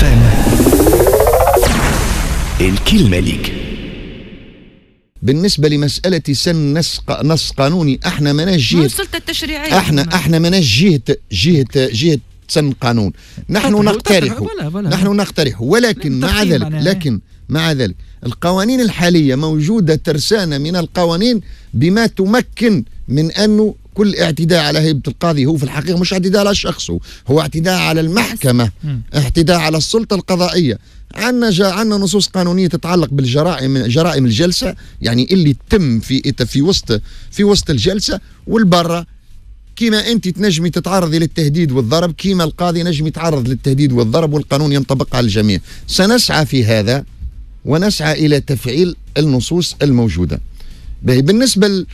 فام الكلمة ليك. بالنسبة لمسألة سن نص نص قانوني أحنا ماناش ما جهه السلطه التشريعية. إحنا أحنا ماناش جهه جهه جهه سن قانون. نحن نقترح. نحن نقترح. ولكن مع ذلك. لكن مع ذلك القوانين الحالية موجودة ترسانة من القوانين بما تمكن من انه كل اعتداء على هيبة القاضي هو في الحقيقة مش اعتداء على شخصه هو اعتداء على المحكمة مم. اعتداء على السلطة القضائية. عندنا جا عندنا نصوص قانونية تتعلق بالجرائم جرائم الجلسة يعني اللي تم في في وسط في وسط الجلسة والبرة. كيما أنت تنجمي تتعرضي للتهديد والضرب كيما القاضي نجم يتعرض للتهديد والضرب والقانون ينطبق على الجميع. سنسعى في هذا ونسعى إلى تفعيل النصوص الموجودة. بالنسبة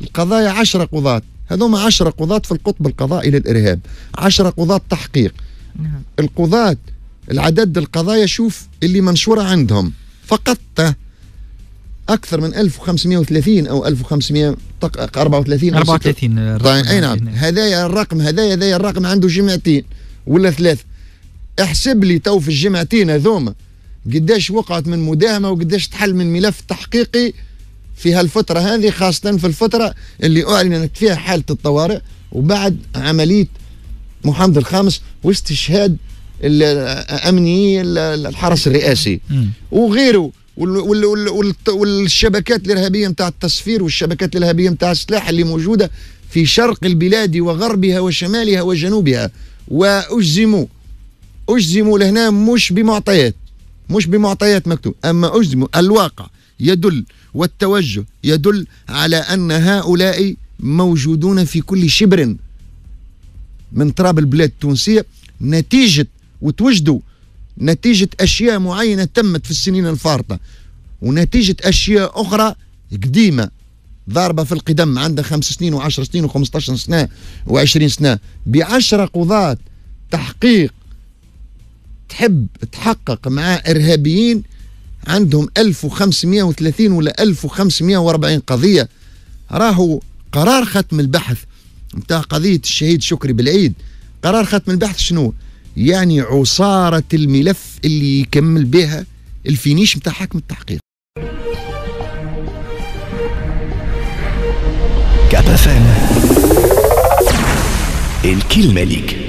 للقضايا عشرة قضاة هذوما عشرة قضاة في القطب القضائي للإرهاب عشرة قضاة تحقيق. نعم. القضاة العدد القضايا شوف اللي منشورة عندهم. فقط أكثر من 1530 أو 1534 أو 34 طيب أي نعم. هذايا الرقم هذايا هذايا الرقم عنده جمعتين ولا ثلاثة احسب لي تو في الجمعتين هذوما. قداش وقعت من مداهمة وقداش تحل من ملف تحقيقي في هالفترة هذه خاصة في الفترة اللي أعلنت فيها حالة الطوارئ وبعد عملية محمد الخامس واستشهاد الأمني الحرس الرئاسي. وغيره وال وال وال وال والشبكات الإرهابية نتاع التصفير والشبكات الإرهابية نتاع السلاح اللي موجودة في شرق البلاد وغربها وشمالها وجنوبها. وأجزموا أجزموا لهنا مش بمعطيات مش بمعطيات مكتوب أما أجزموا الواقع يدل والتوجه يدل على أن هؤلاء موجودون في كل شبر من تراب البلاد التونسية. نتيجة وتوجدوا نتيجة أشياء معينة تمت في السنين الفارطة ونتيجة أشياء أخرى قديمة ضاربة في القدم عندها خمس سنين وعشر سنين وخمسة سنة وعشرين سنة. بعشرة قضاة تحقيق تحب تحقق مع إرهابيين عندهم 1530 ولا 1540 قضية. راهو قرار ختم البحث. نتاع قضية الشهيد شكري بالعيد. قرار ختم البحث شنو؟ يعني عصارة الملف اللي يكمل بها الفينيش نتاع حكم التحقيق. كأب فام الكلمة ليك.